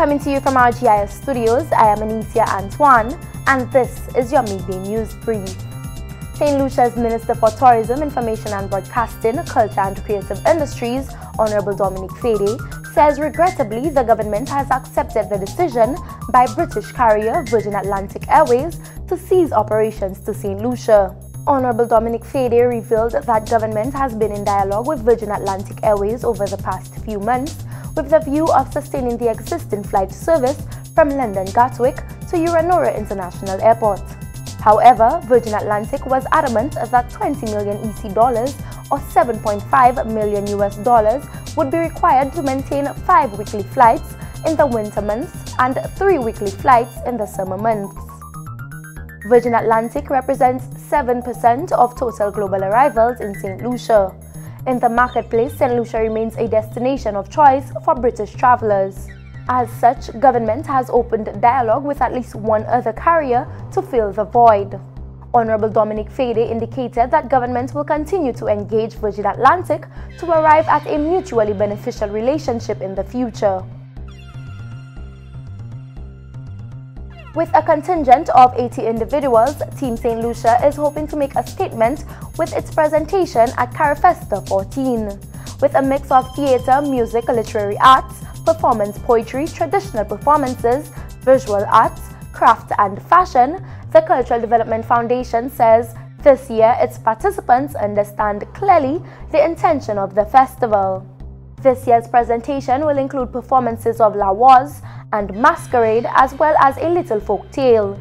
Coming to you from our GIS studios, I am Anicia Antoine, and this is your Midday News Brief. St. Lucia's Minister for Tourism, Information and Broadcasting, Culture and Creative Industries, Honorable Dominic Fedee, says regrettably the government has accepted the decision by British carrier Virgin Atlantic Airways to cease operations to St. Lucia. Honorable Dominic Fedee revealed that government has been in dialogue with Virgin Atlantic Airways over the past few months with the view of sustaining the existing flight service from London Gatwick to Hewanorra International Airport. However, Virgin Atlantic was adamant that 20 million EC dollars or 7.5 million US dollars would be required to maintain five weekly flights in the winter months and three weekly flights in the summer months. Virgin Atlantic represents 7% of total global arrivals in St. Lucia. In the marketplace, St. Lucia remains a destination of choice for British travellers. As such, government has opened dialogue with at least one other carrier to fill the void. Honorable Dominic Fedee indicated that government will continue to engage Virgin Atlantic to arrive at a mutually beneficial relationship in the future. With a contingent of 80 individuals, Team St. Lucia is hoping to make a statement with its presentation at Carifesta 14. With a mix of theatre, music, literary arts, performance poetry, traditional performances, visual arts, craft and fashion, the Cultural Development Foundation says this year its participants understand clearly the intention of the festival. This year's presentation will include performances of La Woz and Masquerade as well as a little folk tale.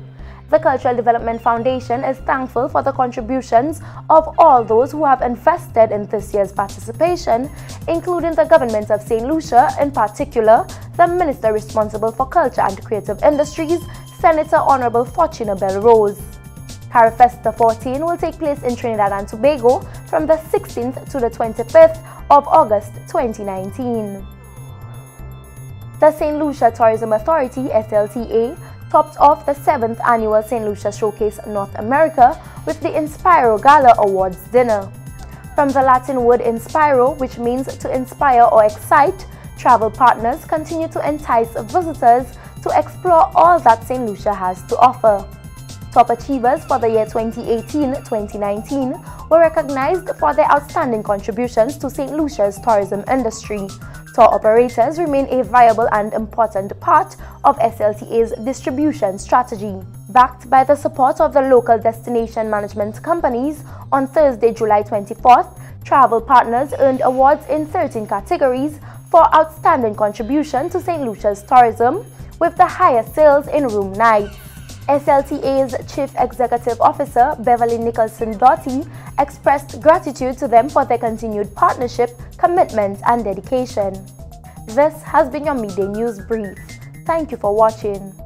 The Cultural Development Foundation is thankful for the contributions of all those who have invested in this year's participation, including the government of St. Lucia, in particular, the Minister responsible for Culture and Creative Industries, Senator Honorable Fortuna Belrose. Carifesta 14 will take place in Trinidad and Tobago from the 16th to the 25th of August 2019. The St. Lucia Tourism Authority SLTA topped off the 7th annual St. Lucia Showcase North America with the Inspiro Gala Awards dinner. From the Latin word inspiro, which means to inspire or excite, travel partners continue to entice visitors to explore all that St. Lucia has to offer. Top achievers for the year 2018-2019 were recognized for their outstanding contributions to St. Lucia's tourism industry. Tour operators remain a viable and important part of SLTA's distribution strategy. Backed by the support of the local destination management companies, on Thursday, July 24th, travel partners earned awards in 13 categories for outstanding contribution to St. Lucia's tourism, with the highest sales in room nights. SLTA's Chief Executive Officer Beverly Nicholson Doughty expressed gratitude to them for their continued partnership, commitment, and dedication. This has been your Midday News Brief. Thank you for watching.